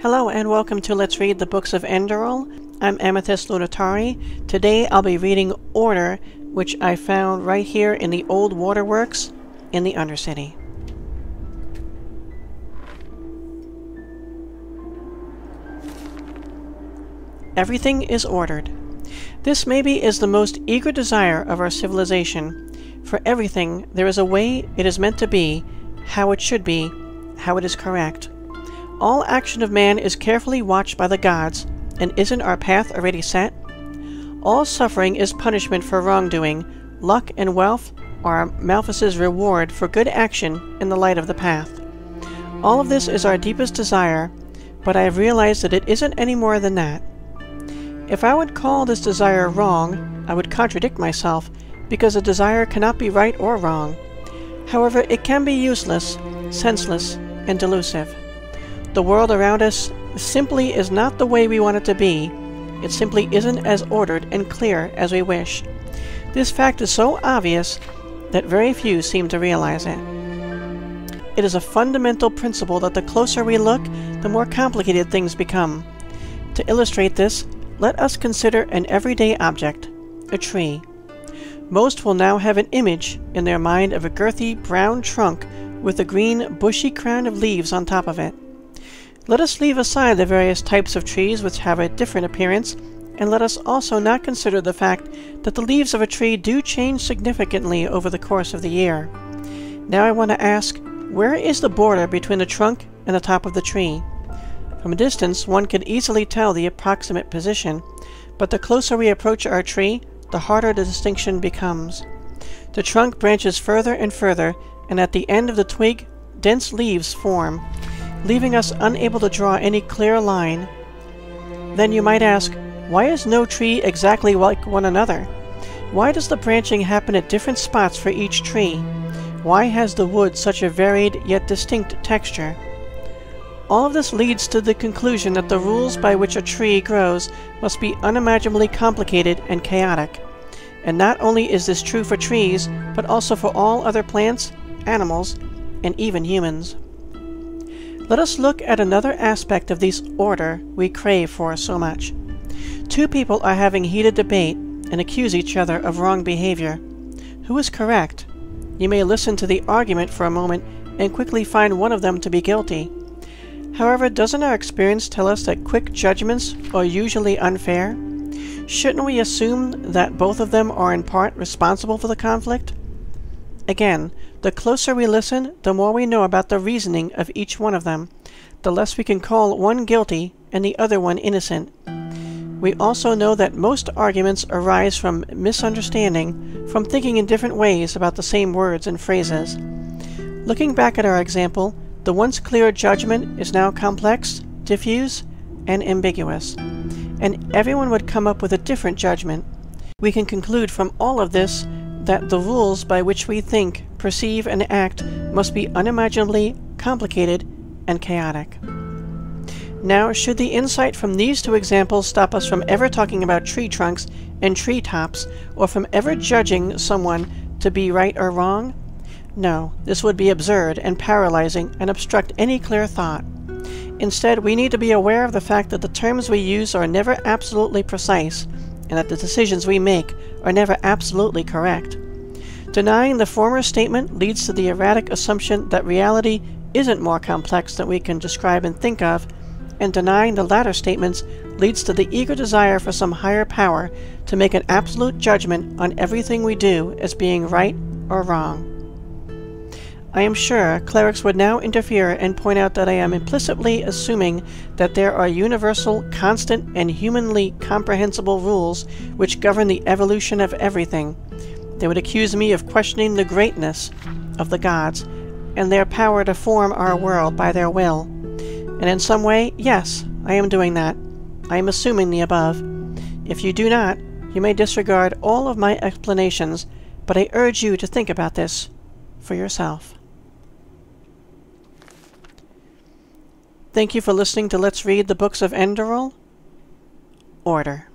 Hello and welcome to Let's Read the Books of Enderal. I'm Amethyst Lunitari. Today I'll be reading Order, which I found right here in the old waterworks in the Undercity. Everything is ordered. This maybe is the most eager desire of our civilization. For everything, there is a way it is meant to be, how it should be, how it is correct. All action of man is carefully watched by the gods, and isn't our path already set? All suffering is punishment for wrongdoing. Luck and wealth are Malphas's reward for good action in the light of the path. All of this is our deepest desire, but I have realized that it isn't any more than that. If I would call this desire wrong, I would contradict myself, because a desire cannot be right or wrong. However, it can be useless, senseless, and delusive. The world around us simply is not the way we want it to be. It simply isn't as ordered and clear as we wish. This fact is so obvious that very few seem to realize it. It is a fundamental principle that the closer we look, the more complicated things become. To illustrate this, let us consider an everyday object, a tree. Most will now have an image in their mind of a girthy brown trunk with a green bushy crown of leaves on top of it. Let us leave aside the various types of trees which have a different appearance, and let us also not consider the fact that the leaves of a tree do change significantly over the course of the year. Now I want to ask, where is the border between the trunk and the top of the tree? From a distance, one can easily tell the approximate position, but the closer we approach our tree, the harder the distinction becomes. The trunk branches further and further, and at the end of the twig, dense leaves form leaving us unable to draw any clear line. Then you might ask, why is no tree exactly like one another? Why does the branching happen at different spots for each tree? Why has the wood such a varied yet distinct texture? All of this leads to the conclusion that the rules by which a tree grows must be unimaginably complicated and chaotic. And not only is this true for trees, but also for all other plants, animals, and even humans. Let us look at another aspect of this order we crave for so much. Two people are having heated debate and accuse each other of wrong behavior. Who is correct? You may listen to the argument for a moment and quickly find one of them to be guilty. However, doesn't our experience tell us that quick judgments are usually unfair? Shouldn't we assume that both of them are in part responsible for the conflict? Again, the closer we listen, the more we know about the reasoning of each one of them, the less we can call one guilty and the other one innocent. We also know that most arguments arise from misunderstanding, from thinking in different ways about the same words and phrases. Looking back at our example, the once clear judgment is now complex, diffuse, and ambiguous, and everyone would come up with a different judgment. We can conclude from all of this that the rules by which we think, perceive, and act must be unimaginably complicated and chaotic. Now, should the insight from these two examples stop us from ever talking about tree trunks and tree tops, or from ever judging someone to be right or wrong? No, this would be absurd and paralyzing and obstruct any clear thought. Instead, we need to be aware of the fact that the terms we use are never absolutely precise, and that the decisions we make are never absolutely correct. Denying the former statement leads to the erratic assumption that reality isn't more complex than we can describe and think of, and denying the latter statements leads to the eager desire for some higher power to make an absolute judgment on everything we do as being right or wrong. I am sure clerics would now interfere and point out that I am implicitly assuming that there are universal, constant, and humanly comprehensible rules which govern the evolution of everything. They would accuse me of questioning the greatness of the gods and their power to form our world by their will. And in some way, yes, I am doing that. I am assuming the above. If you do not, you may disregard all of my explanations, but I urge you to think about this for yourself. Thank you for listening to Let's Read the Books of Enderal. Order.